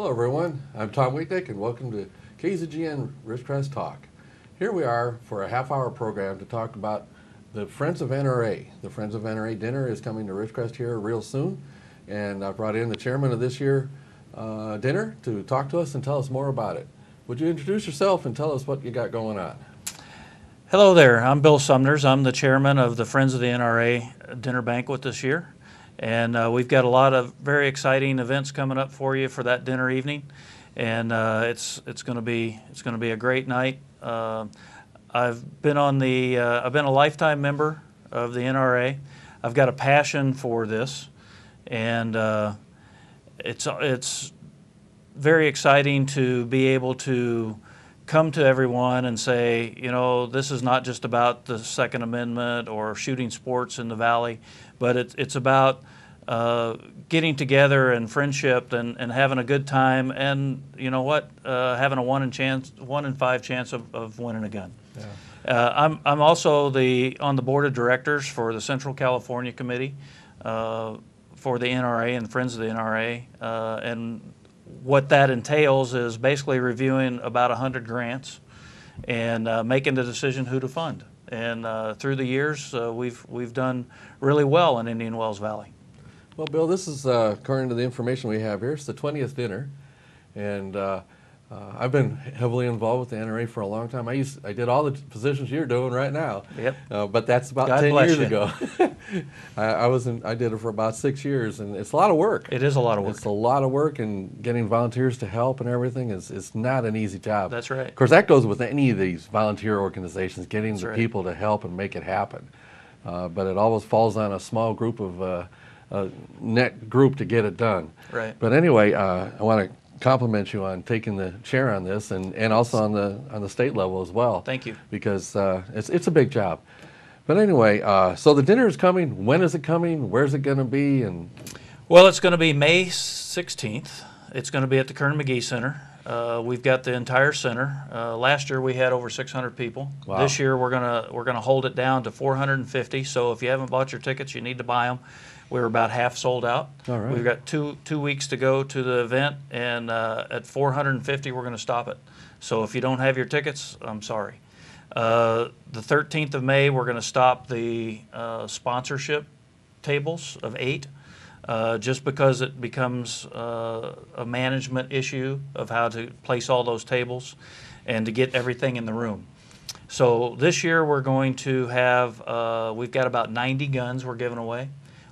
Hello, everyone. I'm Tom Wiknich, and welcome to KZGN Ridgecrest Talk. Here we are for a half-hour program to talk about the Friends of NRA. The Friends of NRA dinner is coming to Ridgecrest here real soon, and I brought in the chairman of this year uh, dinner to talk to us and tell us more about it. Would you introduce yourself and tell us what you got going on? Hello there. I'm Bill Sumners. I'm the chairman of the Friends of the NRA dinner banquet this year. And uh, we've got a lot of very exciting events coming up for you for that dinner evening. And uh, it's it's going to be it's going to be a great night. Uh, I've been on the uh, I've been a lifetime member of the NRA. I've got a passion for this, and uh, it's it's very exciting to be able to come to everyone and say, you know, this is not just about the Second Amendment or shooting sports in the Valley, but it's, it's about uh, getting together and friendship and, and having a good time and, you know what, uh, having a one in, chance, one in five chance of, of winning a gun. Yeah. Uh, I'm, I'm also the, on the board of directors for the Central California Committee uh, for the NRA and Friends of the NRA. Uh, and what that entails is basically reviewing about 100 grants and uh, making the decision who to fund. And uh, through the years, uh, we've, we've done really well in Indian Wells Valley. Well, Bill, this is, uh, according to the information we have here, it's the 20th dinner, and uh, uh, I've been heavily involved with the NRA for a long time. I used, I did all the positions you're doing right now. Yep. Uh, but that's about God 10 bless years you. ago. I, I was in, I did it for about six years, and it's a lot of work. It is a lot of work. It's a lot of work, and getting volunteers to help and everything is, is not an easy job. That's right. Of course, that goes with any of these volunteer organizations, getting That's the right. people to help and make it happen. Uh, but it always falls on a small group of uh, a net group to get it done. Right. But anyway, uh, I want to compliment you on taking the chair on this, and, and also on the on the state level as well. Thank you. Because uh, it's it's a big job. But anyway, uh, so the dinner is coming. When is it coming? Where's it going to be? And Well, it's going to be May 16th. It's going to be at the Kerr McGee Center. Uh, we've got the entire center. Uh, last year we had over 600 people. Wow. This year we're gonna we're gonna hold it down to 450. So if you haven't bought your tickets, you need to buy them. We're about half sold out. All right. We've got two two weeks to go to the event, and uh, at 450 we're going to stop it. So if you don't have your tickets, I'm sorry. Uh, the 13th of May we're going to stop the uh, sponsorship tables of eight, uh, just because it becomes uh, a management issue of how to place all those tables and to get everything in the room. So this year we're going to have, uh, we've got about 90 guns we're giving away.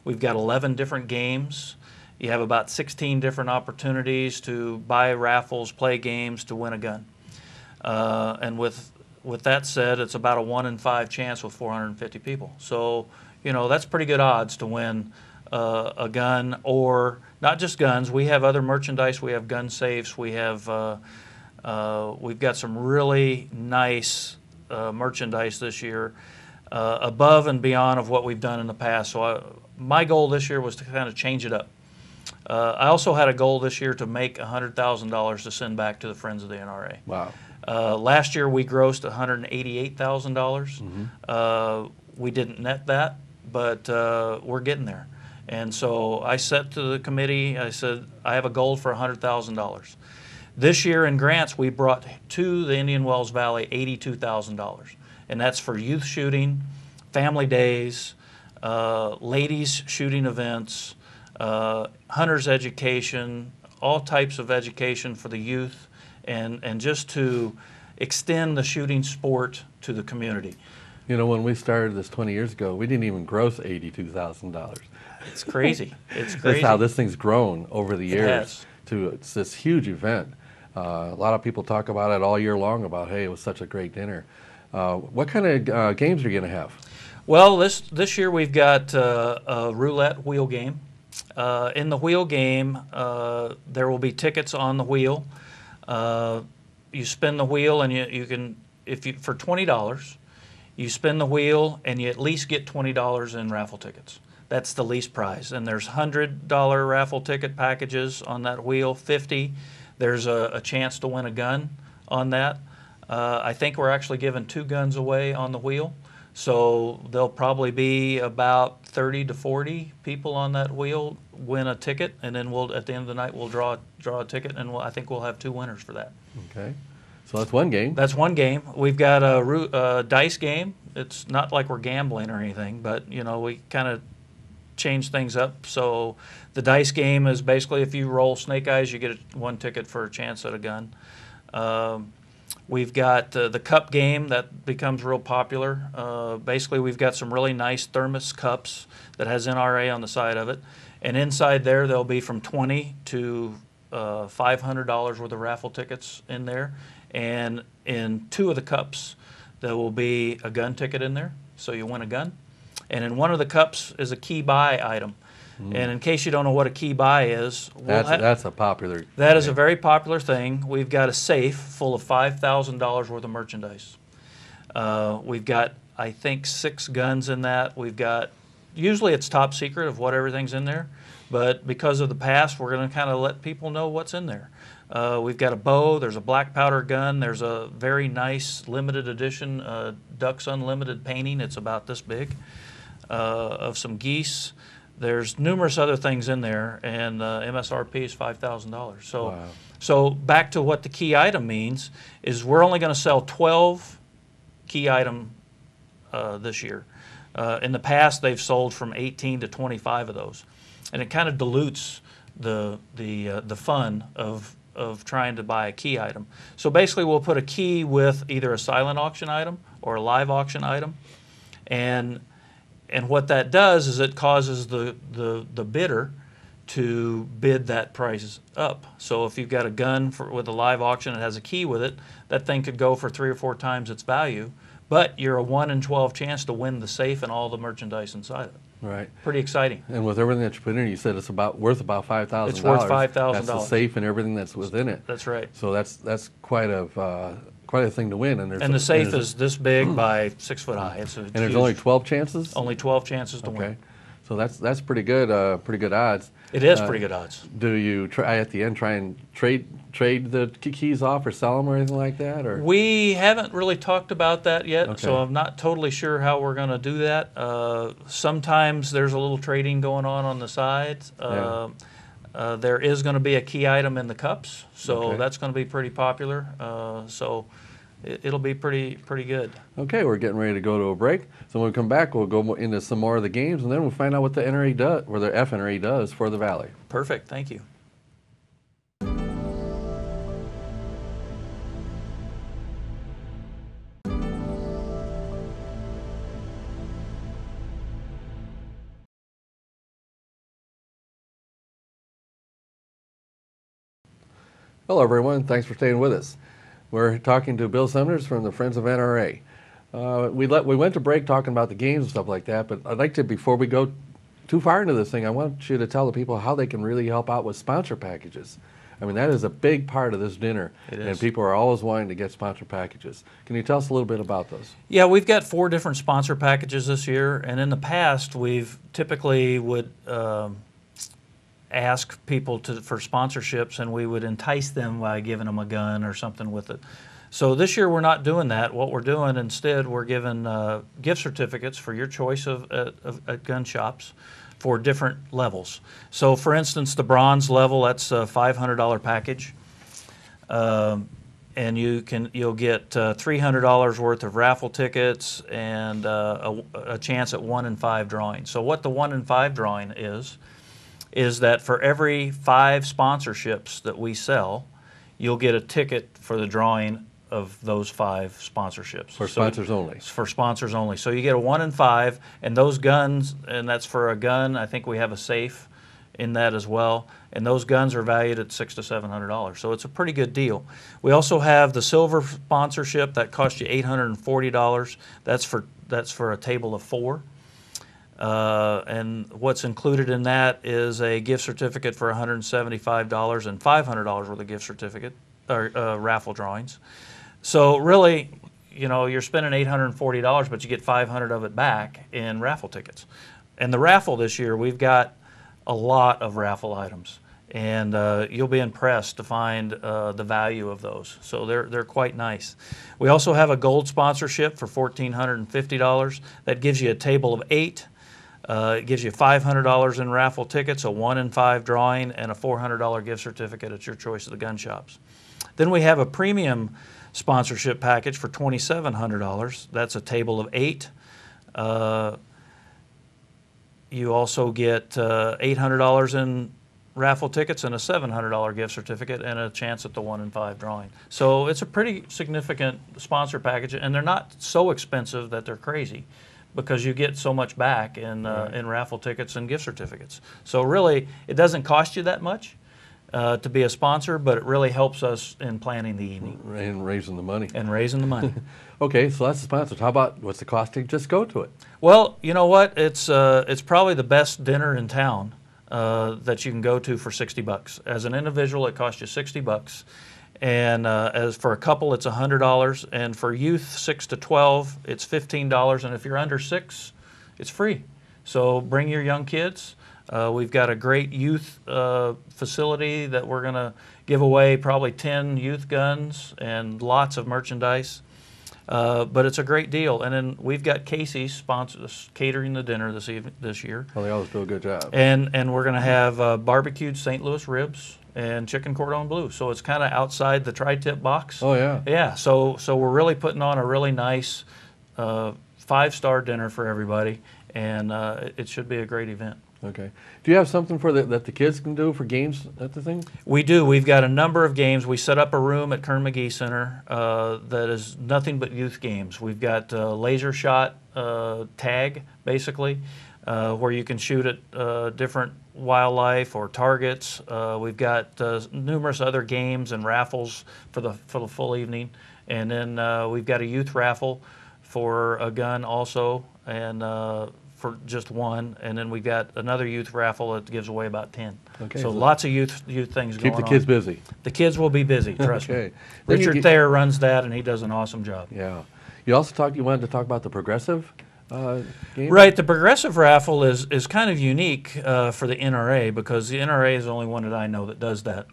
We've got 11 different games. You have about 16 different opportunities to buy raffles, play games to win a gun. Uh, and with with that said, it's about a one in five chance with 450 people. So you know that's pretty good odds to win uh, a gun or not just guns. We have other merchandise. We have gun safes. We have uh, uh, we've got some really nice uh, merchandise this year, uh, above and beyond of what we've done in the past. So I, my goal this year was to kind of change it up. Uh, I also had a goal this year to make $100,000 to send back to the Friends of the NRA. wow, Uh, last year we grossed $188,000. dollars Uh, we didn't net that, but uh, we're getting there. And so I said to the committee, I said, I have a goal for $100,000. This year in grants, we brought to the Indian Wells Valley $82,000. And that's for youth shooting, family days, uh, ladies shooting events, uh, hunters education, all types of education for the youth, and, and just to extend the shooting sport to the community. you know when we started this 20 years ago, we didn't even gross eighty-two thousand dollars. It's crazy. It's crazy. That's how this thing's grown over the It years has. to it's this huge event. Uh, a lot of people talk about it all year long about hey, it was such a great dinner. Uh, what kind of uh, games are you going to have? Well, this this year we've got uh, a roulette wheel game. Uh, in the wheel game, uh, there will be tickets on the wheel. Uh, you spin the wheel, and you, you can if you for twenty dollars, you spin the wheel, and you at least get twenty dollars in raffle tickets. That's the least prize, and there's hundred dollar raffle ticket packages on that wheel. Fifty, there's a, a chance to win a gun on that. Uh, I think we're actually giving two guns away on the wheel. So there'll probably be about 30 to 40 people on that wheel win a ticket, and then we'll at the end of the night we'll draw draw a ticket, and we'll, I think we'll have two winners for that. Okay. So that's one game. That's one game. We've got a uh, dice game. It's not like we're gambling or anything, but you know we kind of change things up. So the dice game is basically if you roll snake eyes, you get a, one ticket for a chance at a gun. Um, we've got uh, the cup game that becomes real popular. Uh, basically, we've got some really nice thermos cups that has NRA on the side of it, and inside there there'll be from twenty to uh, five hundred dollars worth of raffle tickets in there, and in two of the cups there will be a gun ticket in there, so you win a gun, and in one of the cups is a key buy item. And in case you don't know what a key buy is, we'll That's, ha- that's a popular. that is a very popular thing. We've got a safe full of five thousand dollars worth of merchandise. Uh, we've got, I think, six guns in that. We've got, usually it's top secret of what everything's in there, but because of the past, we're going to kind of let people know what's in there. Uh, we've got a bow. There's a black powder gun. There's a very nice limited edition uh, Ducks Unlimited painting. It's about this big uh, of some geese. There's numerous other things in there, and uh, MSRP is five thousand dollars. So, Wow. so back to what the key item means is we're only going to sell twelve key item uh, this year. Uh, in the past, they've sold from 18 to 25 of those, and it kind of dilutes the the uh, the fun of of trying to buy a key item. So basically, we'll put a key with either a silent auction item or a live auction item, and and what that does is it causes the the, the bidder to bid that price up. So if you've got a gun for, with a live auction that has a key with it, that thing could go for three or four times its value. But you're a one in twelve chance to win the safe and all the merchandise inside of it. Right. Pretty exciting. And with everything that you put in, you said it's about worth about five thousand. It's worth $5,000. That's the safe and everything that's within it. That's right. So that's that's quite a uh, quite a thing to win. And there's And the safe is this big by six foot high. It's a and there's huge- only twelve chances. only twelve chances to Okay. win. So that's that's pretty good. Uh, pretty good odds. It is Uh, pretty good odds. Do you try at the end try and trade trade the keys off or sell them or anything like that? Or We haven't really talked about that yet, so I'm not totally sure how we're going to do that. Uh, sometimes there's a little trading going on on the sides. Uh, uh, there is going to be a key item in the cups, so Okay. that's going to be pretty popular. Uh, so it, it'll be pretty pretty good. okay, we're getting ready to go to a break. So when we come back, we'll go into some more of the games, and then we'll find out what the NRA does, or the FNRA does for the Valley. Perfect. Thank you. Hello, everyone. Thanks for staying with us. We're talking to Bill Sumners from the Friends of NRA. Uh, we let we went to break talking about the games and stuff like that, but I'd like to before we go too far into this thing, I want you to tell the people how they can really help out with sponsor packages. I mean, that is a big part of this dinner, It and people are always wanting to get sponsor packages. Can you tell us a little bit about those? Yeah, we've got four different sponsor packages this year, and in the past, we've typically would um, ask people to for sponsorships, and we would entice them by giving them a gun or something with it. So this year, we're not doing that. What we're doing instead, we're giving uh, gift certificates for your choice of, uh, of at gun shops for different levels. So, for instance, the bronze level that's a $500 package. Um, and you can you'll get uh, three hundred dollars worth of raffle tickets and uh, a, a chance at one in five drawing. So what the one in five drawing is, is that for every five sponsorships that we sell, you'll get a ticket for the drawing of those five sponsorships. For So- sponsors only. for sponsors only. So you get a one in five, and those guns, and that's for a gun. I think we have a safe in that as well, and those guns are valued at six to seven hundred dollars. So it's a pretty good deal. We also have the silver sponsorship that costs you eight hundred and forty dollars. That's for that's for a table of four. Uh, and what's included in that is a gift certificate for $175 and $500 worth of gift certificate or uh, raffle drawings. So really, you know, you're spending $840, but you get 500 of it back in raffle tickets. And the raffle this year, we've got a lot of raffle items. and uh, you'll be impressed to find uh, the value of those. So they're they're quite nice. We also have a gold sponsorship for fourteen hundred and fifty dollars. That gives you a table of eight. Uh, it gives you five hundred dollars in raffle tickets, a one in five drawing, and a four hundred dollar gift certificate at your choice of the gun shops. Then we have a premium sponsorship package for twenty seven hundred dollars. That's a table of eight. Uh, you also get uh, $800 in raffle tickets and a $700 gift certificate and a chance at the one in five drawing. So it's a pretty significant sponsor package, and they're not so expensive that they're crazy because you get so much back in, uh, in raffle tickets and gift certificates. So really, it doesn't cost you that much uh, to be a sponsor, but it really helps us in planning the evening And raising the money. and raising the money. Okay, so that's the sponsors. How about what's the cost to just go to it? Well, you know what? It's uh, it's probably the best dinner in town uh, that you can go to for sixty bucks. As an individual, it costs you sixty bucks, and uh, as for a couple, it's hundred dollars. And for youth six to twelve, it's fifteen dollars. And if you're under six, it's free. So bring your young kids. Uh, we've got a great youth uh, facility that we're going to give away probably 10 youth guns and lots of merchandise. Uh, but it's a great deal. And then we've got Casey's sponsors catering the dinner this evening, this year, Well, they always do a good job. and and we're going to have uh, barbecued St. Louis ribs and chicken cordon bleu. So it's kind of outside the tri-tip box. Oh, yeah. Yeah. So so we're really putting on a really nice uh, five-star dinner for everybody, and uh, it- should be a great event. Okay. Do you have something for the, that the kids can do for games at the thing? We do. We've got a number of games. We set up a room at Kerr McGee Center uh, that is nothing but youth games. We've got uh, laser shot uh, tag, basically, uh, where you can shoot at uh, different wildlife or targets. Uh, we've got uh, numerous other games and raffles for the for the full evening, and then uh, we've got a youth raffle for a gun also, and uh, for just one, and then we've got another youth raffle that gives away about ten. Okay, so so- lots of youth youth things Keep going on. Keep the kids busy. The kids will be busy, trust Okay. me. Then Richard get- Thayer runs that, and he does an awesome job. Yeah. You also talked, you wanted to talk about the progressive uh. Right, the progressive raffle is, is kind of unique uh, for the NRA because the NRA is the only one that I know that does that.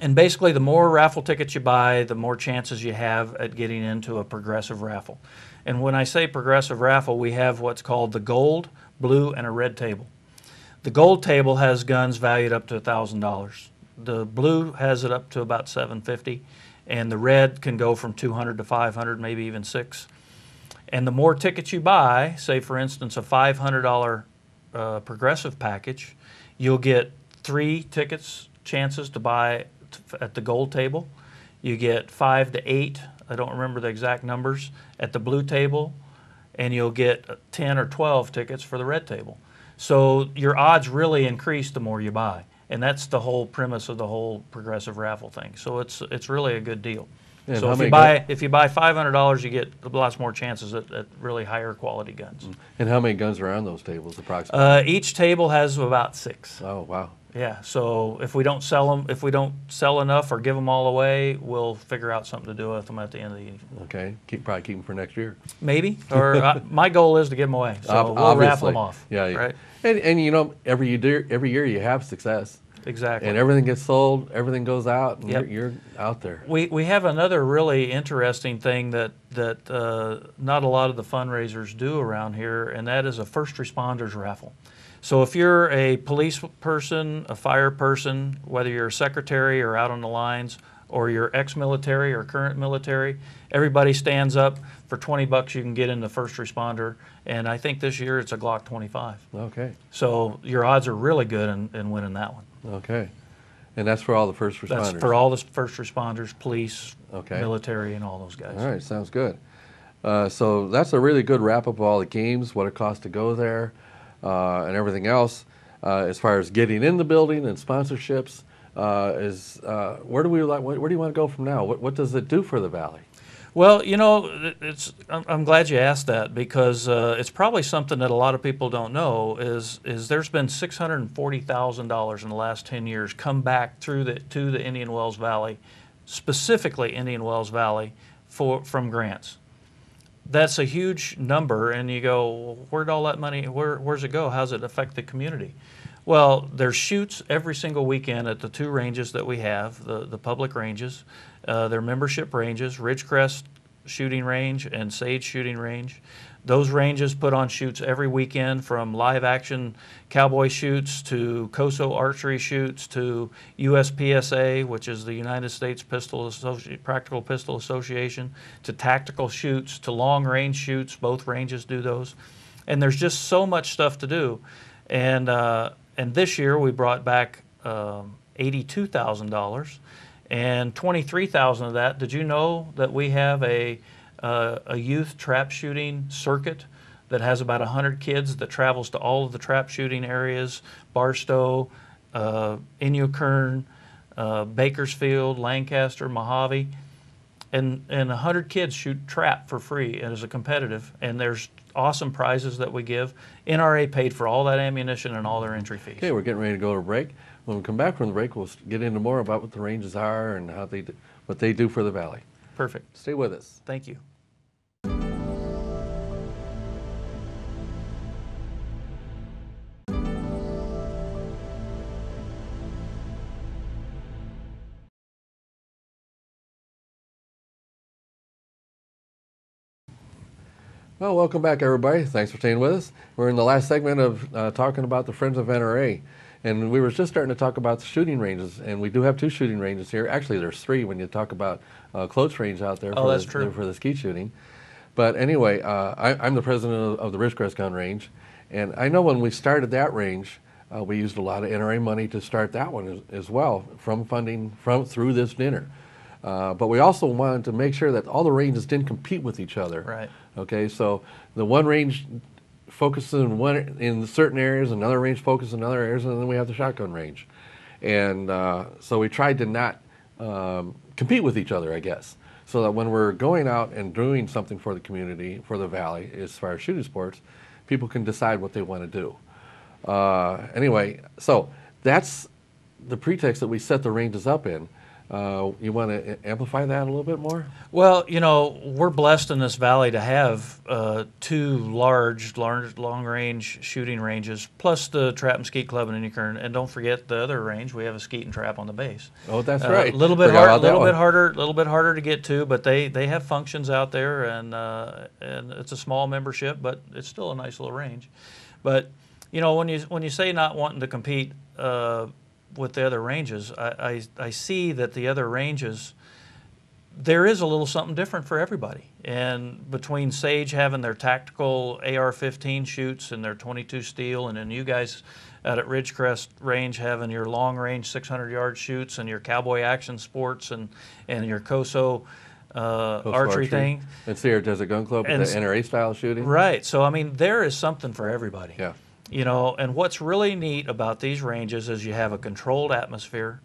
And basically, the more raffle tickets you buy, the more chances you have at getting into a progressive raffle. And when I say progressive raffle, we have what's called the gold, blue, and a red table. The gold table has guns valued up to $1,000. The blue has it up to about 750 and the red can go from 200 to 500, maybe even 6. And the more tickets you buy, say for instance a $500 uh, progressive package, you'll get three tickets chances to buy t- at the gold table. You get five to eight, I don't remember the exact numbers, at the blue table, and you'll get uh, 10 or 12 tickets for the red table. So your odds really increase the more you buy. And that's the whole premise of the whole progressive raffle thing. So it's it's really a good deal. And so how if many you buy if you buy five hundred dollars, you get lots more chances at, at really higher quality guns. And how many guns are on those tables approximately? Uh, each table has about six. oh, wow. Yeah. So if we don't sell them, if we don't sell enough or give them all away, we'll figure out something to do with them at the end of the evening. Okay. Keep, probably keep them for next year. Maybe. Or uh, my goal is to give them away. So Ob- we'll raffle them off. Yeah. yeah. Right. And, and you know, every year, every year you have success. Exactly. And everything gets sold, everything goes out, and Yep. you're, you're out there. We, we have another really interesting thing that, that uh, not a lot of the fundraisers do around here, and that is a first responders raffle. So if you're a police person, a fire person, whether you're a secretary or out on the lines, or you're ex-military or current military, everybody stands up. For 20 bucks, you can get in the first responder, and I think this year it's a Glock 25. Okay. So your odds are really good in, in winning that one. Okay. And that's for all the first responders. That's for all the first responders, police, Okay. military, and all those guys. All right, sounds good. Uh, so that's a really good wrap up of all the games, what it costs to go there, uh, and everything else. Uh, as far as getting in the building and sponsorships, uh, is uh, where do we like? Where, where do you want to go from now? What, what does it do for the valley? Well, you know, it's. I'm, glad you asked that because uh, it's probably something that a lot of people don't know. Is is there's been six hundred and forty thousand dollars in the last ten years come back through the to the Indian Wells Valley, specifically Indian Wells Valley, for from grants. That's a huge number, and you go, where'd all that money? Where where's it go? How's it affect the community? Well, there's shoots every single weekend at the two ranges that we have, the, the public ranges. Uh, they're membership ranges, Ridgecrest Shooting Range and Sage Shooting Range. Those ranges put on shoots every weekend from live action cowboy shoots to COSO archery shoots to USPSA, which is the United States Pistol Associ- Practical Pistol Association, to tactical shoots to long range shoots. Both ranges do those. And there's just so much stuff to do. And, uh, and this year we brought back um, $82,000 and 23,000 of that. Did you know that we have a, uh, a youth trap shooting circuit that has about 100 kids that travels to all of the trap shooting areas, Barstow, uh, Inyokern, uh, Bakersfield, Lancaster, Mojave and and 100 kids shoot trap for free and as a competitive and there's awesome prizes that we give nra paid for all that ammunition and all their entry fees Okay, we're getting ready to go to break. When we come back from the break, we'll get into more about what the ranges are and how they, do- what they do for the valley. perfect Stay with us. thank you Well, welcome back, everybody. Thanks for staying with us. We're in the last segment of uh, talking about the Friends of NRA. And we were just starting to talk about the shooting ranges, and we do have two shooting ranges here. Actually, there's three when you talk about uh, close range out there Oh, for, that's the, true. for the skeet shooting. But anyway, uh, I, I'm the president of, of the Ridgecrest Gun Range, and I know when we started that range, uh, we used a lot of NRA money to start that one as, as well, from funding from through this dinner. Uh, but we also wanted to make sure that all the ranges didn't compete with each other. Right. Okay, so the one range focuses in one in certain areas, another range focuses in other areas, and then we have the shotgun range. And uh, so we tried to not um, compete with each other, I guess, so that when we're going out and doing something for the community, for the valley, as far as shooting sports, people can decide what they want to do. Uh, anyway, so that's the pretext that we set the ranges up in. Uh, you want to amplify that a little bit more? well you know we're blessed in this valley to have uh, two large, large long range shooting ranges plus the trap and skeet club in Inyokern. and don't forget the other range we have a skeet and trap on the base Oh, that's A right. little bit hard, little bit one. harder, a little bit harder to get to, but they they have functions out there, and uh, and it's a small membership, but it's still a nice little range. But you know when you when you say not wanting to compete uh, with the other ranges, I, I I see that the other ranges there is a little something different for everybody. And between Sage having their tactical AR-15 shoots and their 22 steel, and then you guys out at Ridgecrest Range having your long-range 600-yard shoots and your cowboy action sports and and your COSO uh, Coastal archery, thing, And Sierra Desert Gun Club And with the NRA style shooting. right? So I mean, there is something for everybody. Yeah. You know, and what's really neat about these ranges is you have a controlled atmosphere,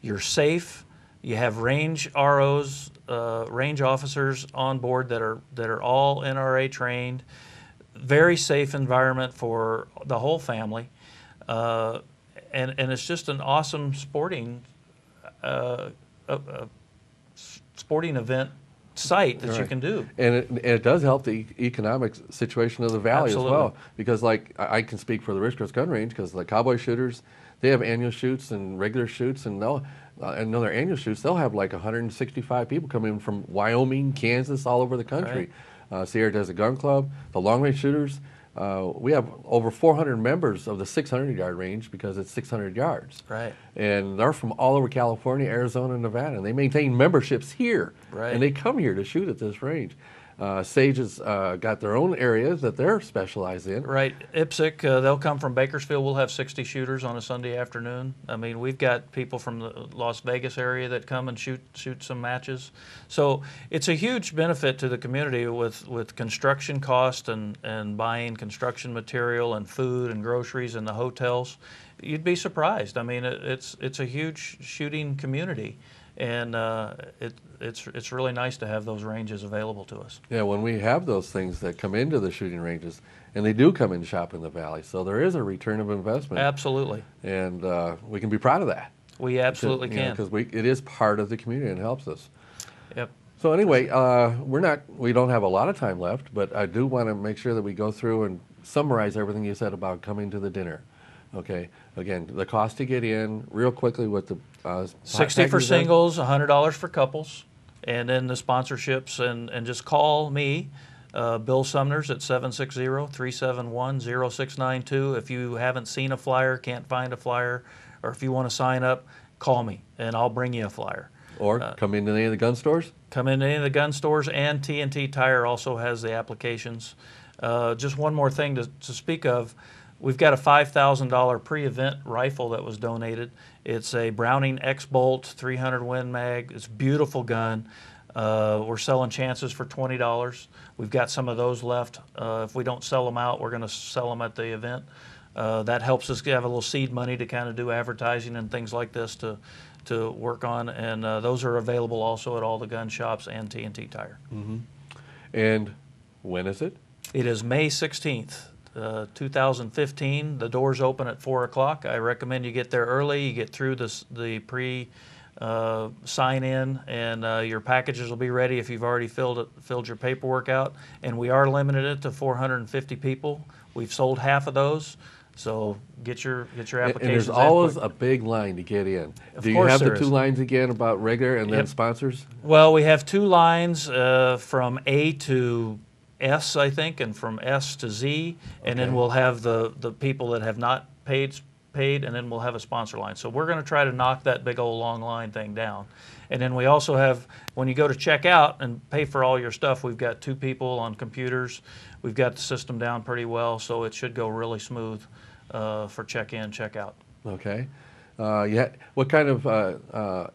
you're safe, you have range ROs, uh, range officers on board that are that are all NRA trained, very safe environment for the whole family, uh, and and it's just an awesome sporting, uh, sporting event site that you can do. And it, and it does help the economic situation of the valley Absolutely. as well. Because, like, I can speak for the Ridgecrest Gun Range because the cowboy shooters, they have annual shoots and regular shoots, and they'll, uh, and their annual shoots, they'll have like 165 people coming in from Wyoming, Kansas, all over the country. Uh, Sierra a Gun Club, the long range shooters, uh, we have over 400 members of the 600 yard range because it's 600 yards. Right. And they're from all over California, Arizona, Nevada, and they maintain memberships here. Right. And they come here to shoot at this range. Uh, Sage has uh, got their own areas that they're specialized in. Right, IPSC, uh, they'll come from Bakersfield. We'll have 60 shooters on a Sunday afternoon. I mean, we've got people from the Las Vegas area that come and shoot shoot some matches. So it's a huge benefit to the community with, with construction cost and, and buying construction material and food and groceries and the hotels. You'd be surprised. I mean, it, it's it's a huge shooting community, and uh, it, it's it's really nice to have those ranges available to us. Yeah, when we have those things that come into the shooting ranges, and they do come and shop in the valley, so there is a return of investment, Absolutely, and uh, we can be proud of that. we absolutely can. because we it is part of the community and helps us. Yep. So anyway, uh, we're not we don't have a lot of time left, but I do want to make sure that we go through and summarize everything you said about coming to the dinner. Okay, again, the cost to get in, real quickly with the. Uh, Sixty for packages there? singles, hundred dollars for couples, and then the sponsorships, and, and just call me, uh, Bill Sumners at 760-371-0692. If you haven't seen a flyer, can't find a flyer, or if you want to sign up, call me, and I'll bring you a flyer. Or come into any of the gun stores? Come into any of the gun stores, and TNT Tire also has the applications. Uh, just one more thing to, to speak of. We've got a $5,000 pre-event rifle that was donated. It's a Browning X-Bolt 300 Win Mag. It's a beautiful gun. Uh, we're selling chances for $20. We've got some of those left. Uh, if we don't sell them out, we're going to sell them at the event. Uh, that helps us have a little seed money to kind of do advertising and things like this to, to work on. And uh, those are available also at all the gun shops and TNT Tire. Mm-hmm. And when is it? It is May 16th, uh, 2015. The doors open at 4 o'clock. I recommend you get there early. You get through this, the pre uh, sign in, and uh, your packages will be ready if you've already filled, it, filled your paperwork out. And we are limited it to 450 people. We've sold half of those. So get your get your applications. And there's always a big line to get in. Of Do you have the two is. lines again about regular and then Yep. sponsors? Well, we have two lines uh, from A to S, I think, and from S to Z, and then we'll have the, the people that have not paid paid, and then we'll have a sponsor line. So we're going to try to knock that big old long line thing down. And then we also have, when you go to check out and pay for all your stuff, we've got two people on computers. We've got the system down pretty well, so it should go really smooth uh, for check in, check out. Okay. Uh, yeah. What kind of uh, uh,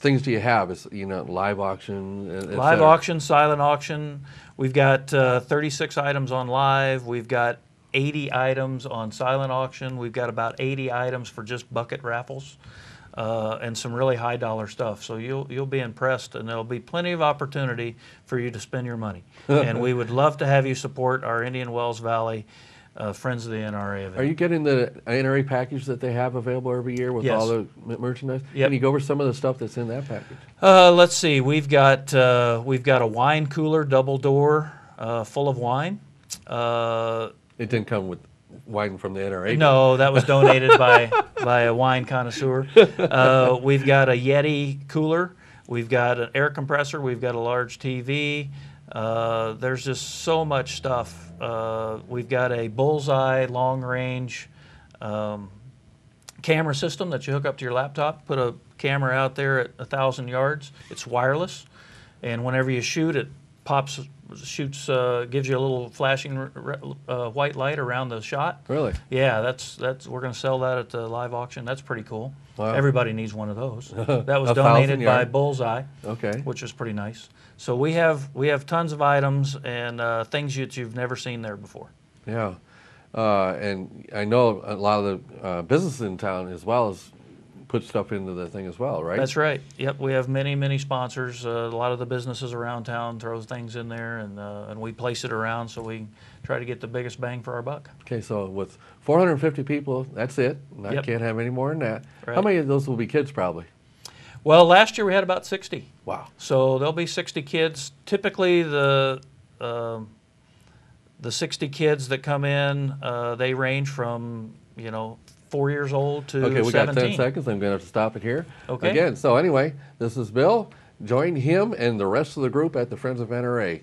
things do you have? Is you know live auction? et- et Live auction, silent auction. We've got uh, 36 items on live. We've got 80 items on silent auction. We've got about 80 items for just bucket raffles. Uh, and some really high dollar stuff. So you'll you'll be impressed, and there'll be plenty of opportunity for you to spend your money. and we would love to have you support our Indian Wells Valley uh, Friends of the NRA event. Are you getting the NRA package that they have available every year with Yes. all the merchandise? Yep. Can you go over some of the stuff that's in that package? Uh, let's see. We've got uh, we've got a wine cooler, double door, uh, full of wine. Uh, It didn't come with wine from the NRA. No, that was donated by by a wine connoisseur. Uh, we've got a Yeti cooler. We've got an air compressor. We've got a large TV. Uh, there's just so much stuff. Uh, we've got a bullseye long range um, camera system that you hook up to your laptop. Put a camera out there at a thousand yards. It's wireless, and whenever you shoot, it pops, shoots, uh, gives you a little flashing uh, white light around the shot. Really? Yeah, that's that's we're going to sell that at the live auction. That's pretty cool. Wow. Everybody needs one of those. That was donated by yard. Bullseye, Okay. which is pretty nice. So we have we have tons of items and uh, things that you've never seen there before. Yeah. Uh, and I know a lot of the uh, businesses in town as well as put stuff into the thing as well, right? That's right. Yep, we have many many sponsors. Uh, a lot of the businesses around town throw things in there, and uh, and we place it around so we try to get the biggest bang for our buck. Okay, so with 450 people, that's it. I Yep. can't have any more than that. How many of those will be kids, probably? Well, last year we had about sixty. Wow. So there'll be 60 kids. Typically, the um, the 60 kids that come in, uh, they range from you know four years old to Okay, we 17. got 10 seconds. I'm going to have to stop it here. Okay. Again, so anyway, this is Bill. Join him and the rest of the group at the Friends of NRA.